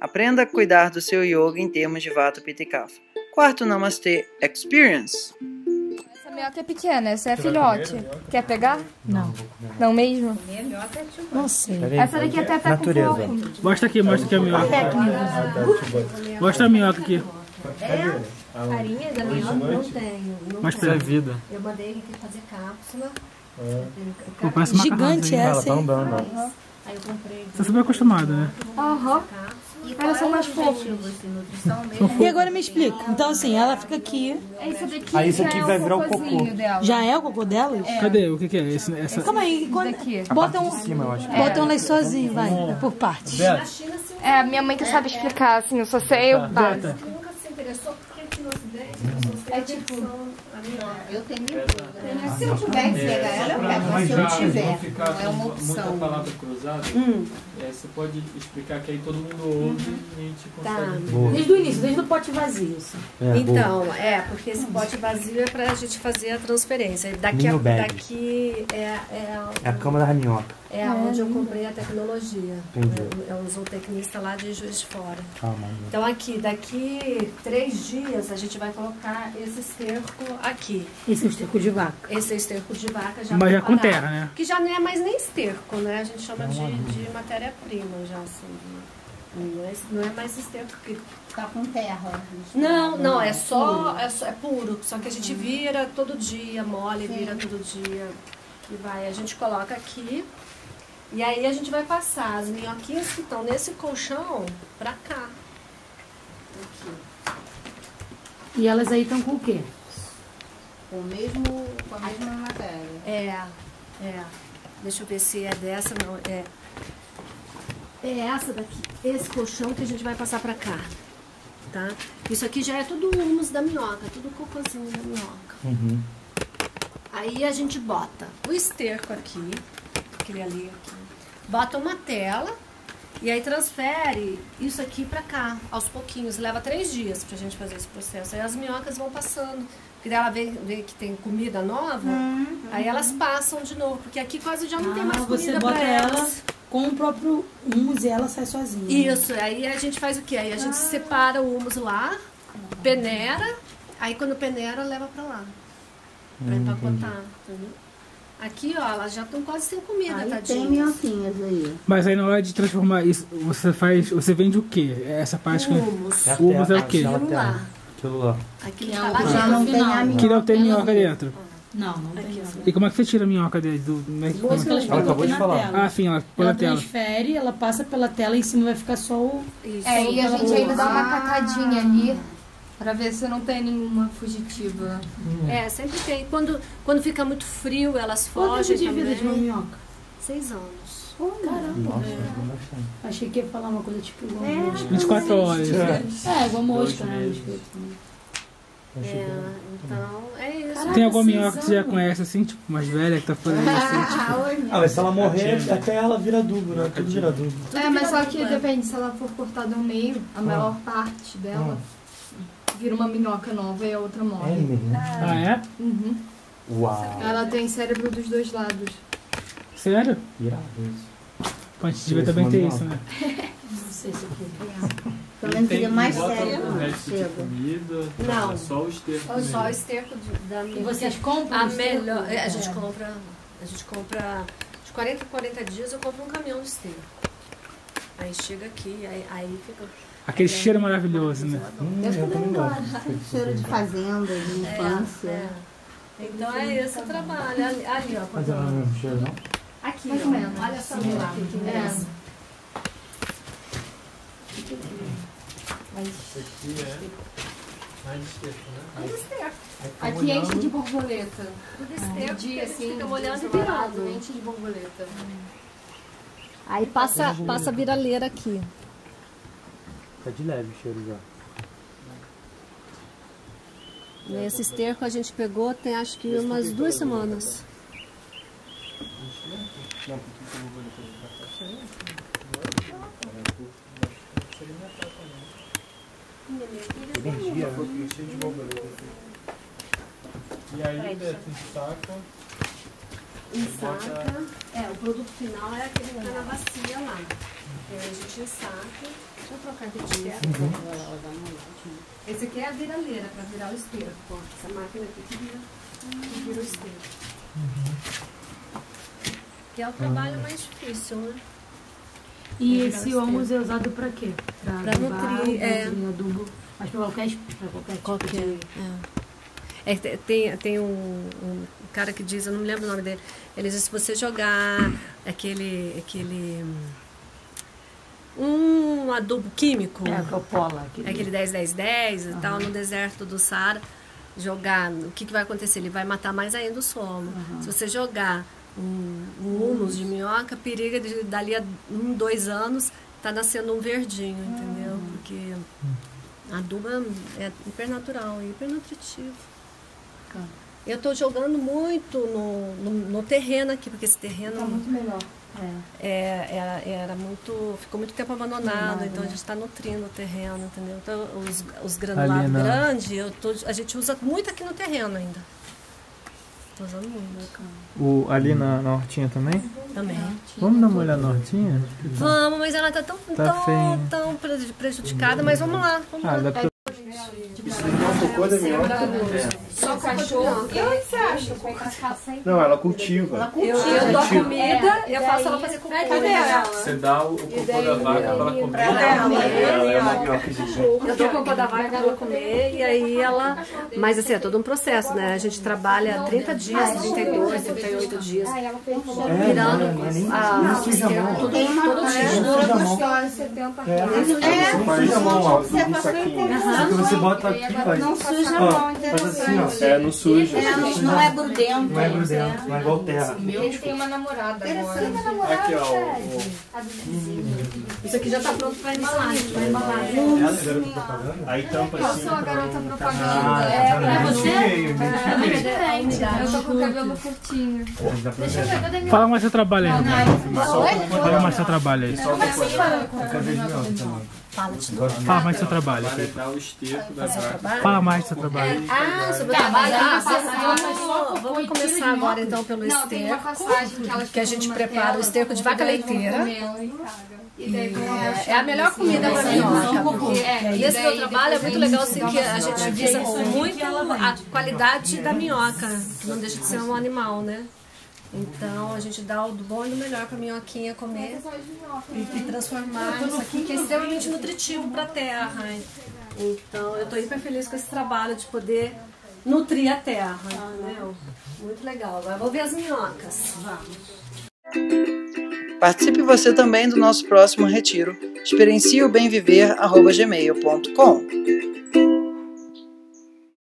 Aprenda a cuidar do seu yoga em termos de Vata Pitta e Kapha. Quarto Namastê Experience. Essa minhoca é pequena, essa é filhote. Quer pegar? Não. Não mesmo? Não sei. Essa daqui até tá Natureza. com foco. Mostra aqui, mostra aqui a minhoca. Mostra a minhoca aqui. Carinha da minhoca não tenho. Não Mostra Isso é vida. Eu mandei ele fazer cápsula. Uma Gigante hein? Ela essa, tá andando. Aí eu comprei. Você é super acostumado, né? Aham. Elas são mais fofas. E agora me explica. Então, assim, ela fica aqui. Essa daqui Aí isso aqui é vai virar o cocô. dela. Já é o cocô delas? Cadê? O que, que é? Esse, essa... Calma aí. Quando... Bota um, cima, eu acho. bota um lençolzinho, vai. É por parte. É, minha mãe que sabe explicar, assim, eu só sei o básico. Nunca se interessou porque aqui no Ocidente É tipo, eu tenho minha dúvida. Se eu tiver que pegar ela, eu pego. Mas se eu tiver, não é uma opção. Muita palavra cruzada, Hum, é, você pode explicar que aí todo mundo ouve e a gente tá. consegue. Desde o início, desde o pote vazio. assim. É, boa. Então, é, porque esse pote vazio é pra gente fazer a transferência. Daqui, a, daqui é, é, É a cama da minhoca. É onde eu comprei a tecnologia. Entendi. É um zootecnista lá de Juiz de Fora. Calma. Então aqui, daqui três dias a gente vai colocar esse esterco aqui. Esse é o esterco de vaca. Esse é esterco de vaca já Mas já com terra, né? Que já não é mais nem esterco, né? A gente chama de, de matéria-prima já, assim. Não é, não é mais esterco que Tá com terra. Não, não, é só, é só, é puro. Só que a gente vira todo dia, mole, vira todo dia. E vai, a gente coloca aqui. E aí a gente vai passar as minhoquinhas que estão nesse colchão pra cá. Aqui. E elas aí estão com o quê? Com, o mesmo, com a mesma matéria. É, é. Deixa eu ver se é dessa, não. É, é essa daqui. Esse colchão que a gente vai passar pra cá. Tá? Isso aqui já é tudo humus da minhoca, tudo cocôzinho da minhoca. Uhum. Aí a gente bota o esterco aqui, aquele ali aqui. Bota uma tela e aí transfere isso aqui pra cá, aos pouquinhos. Leva três dias pra gente fazer esse processo. Aí as minhocas vão passando. Porque daí ela vê, vê que tem comida nova, aí elas passam de novo. Porque aqui quase já não tem mais Ah, você comida bota pra ela elas. com o próprio humus e ela sai sozinha. Isso, aí a gente faz o quê? Aí a gente separa o humus lá, peneira, aí quando peneira, leva pra lá. Pra empacotar, entendeu? Aqui, ó, elas já estão quase sem comida, Aí tem tadinhas. minhoquinhas aí. Mas aí na hora de transformar isso, você faz. Você vende o quê? Essa parte que. Humus. É a O humus é o quê? Aquilo lá. Aquilo lá. Aquilo Que tá é lá Já não tem a minhoca. Que não tem minhoca dentro. Não, não tem. E como é que você tira a minhoca dele? Do, como é que- como é que- Ela Ela acabou de falar. tela. Ah, sim, ela põeEla na tela. transfere, ela passa pela tela e em cima vai ficar só o. Isso. É, e a gente ainda dá uma Ah. catadinha ali pra ver se não tem nenhuma fugitiva. É, sempre tem. Quando, quando fica muito frio, elas Quanto fogem de vida de uma minhoca? Seis anos. Caramba. Nossa. Achei que ia falar uma coisa tipo igual É. mosca. 24 horas. É, igual mosca, né? mosquito, né? É, então, é isso. Caraca, Tem alguma minhoca que você já conhece assim, tipo, mais velha, que tá por aí assim? Ah, mas se ela morrer, até ela vira adubo, né? Tudo vira adubo. É, mas só que depende, se ela for cortada ao meio, a maior parte dela vira uma minhoca nova e a outra É morre. mesmo. Ah, é? Uhum. Uau. Ela tem cérebro dos dois lados. Sério? Irado isso. Pô, a gente devia também ter isso, né? Não sei se aqui. Pelo menos seria mais sério. comida, Não. é só o esterco. Ou só o esterco da E minhoca. vocês compram? A o esterco? melhor. é, A gente compra. A gente compra. De 40 a 40 dias eu compro um caminhão de esterco. Aí chega aqui, aí, aí fica. Aquele cheiro maravilhoso, né? Hum, Eu também gosto. Cheiro de fazenda, de infância. É, é. Então é esse o trabalho. Ali, ali ó. Mas ela não é o mesmo cheiro, não? Aqui, Mais ó. menos. Olha só Sim, aqui, que é. beleza. Isso aqui é mais esterco, né? Tudo esterco. Fica Aqui enche de borboleta. Tudo Um esterco. dia que a gente assim, fica molhando e virando. enche de borboleta. Aí passa, passa a viraleira aqui. Tá de leve o cheiro já. Esse esterco a gente pegou tem acho que umas duas semanas. Energia, né? E aí, Beto, saca. Ensaca. É, o produto final é aquele que tá na bacia lá. E aí a gente ensaca. Deixa eu trocar aqui de terra. Esse aqui é a viraleira, para virar o esterco. Essa máquina aqui que vira, que vira o esterco. Que é o trabalho mais difícil, né? E esse humus é usado pra quê? Adubar, nutrir, é. adubo. Mas pra qualquer, pra qualquer, Qualquer, tipo. É, te- tem, tem um, um cara que diz, eu não me lembro o nome dele, ele diz se você jogar aquele, aquele um adubo químico, É, é o pola. Aquele... aquele 10-10-10 e tal, no deserto do Saara, jogar, o que, que vai acontecer? Ele vai matar mais ainda o solo. Se você jogar um, um humus de minhoca, periga de dali a um, dois anos tá nascendo um verdinho, entendeu? Porque adubo é- é hiper natural, hiper nutritivo. Eu estou jogando muito no, no, no terreno aqui, porque esse terreno Tá muito melhor. É, era, era muito. ficou muito tempo abandonado, então a né? gente está nutrindo o terreno, entendeu? Então os, os granulados grandes, eu tô, a gente usa muito aqui no terreno ainda. Estou usando muito. O, ali na, na hortinha também? Também. Vamos dar uma olhada na hortinha? Vamos, mas ela tá tão, Tá tão, feia. tão pre- prejudicada, mas vamos lá, vamos Ah, lá. dá pra... Só o cachorro. E onde você acha? Com cascaça aí? Não, ela cultiva. Eu, eu dou a comida e eu faço ela fazer cocô. né? Você dá o, o cocô da vaca pra ela comer. Ela é uma minhoca Eu dou cocô da vaca pra ela comer e aí ela. Mas assim, é todo um processo, né? A gente trabalha 30 dias, 32, 38 dias. Virando a todo, todo dia. Gostosa, 70 Você faz a mão. Que e faz. Não suja a mão, assim, interessante. Ó. É, não suja. É, não, não é grudento. Não é grudento, não é igual terra. Ele tem uma namorada agora. Aqui, ó. o- o- Isso aqui já tá pronto pra embalagem. Pra embalagem. Aí tampa Eu assim. sou a garota Ah, propaganda. é É você? É diferente. Eu tô com o cabelo curtinho. Deixa eu ver. Fala mais seu trabalho aí. Oi? Fala mais seu trabalho aí. Como é que você parou Fala mais seu trabalho. Fala mais seu trabalho. Ah, sobre o trabalho. Ah, vamos, vamos começar agora então pelo esterco. que a gente prepara o esterco de vaca leiteira. E vão É a melhor comida pra minhoca. porque- É, E esse meu trabalho é muito legal, assim, que a gente visa muito a qualidade da minhoca, que não deixa de ser um animal, né? Então a gente dá o do bom e do melhor pra minhoquinha comer e, e transformar isso aqui, que é extremamente nutritivo pra terra. Então eu tô hiper feliz com esse trabalho de poder nutrir a terra. Entendeu? Muito legal. Agora vou ver as minhocas. Participe você também do nosso próximo retiro. Experiencie o bem viver@gmail.com.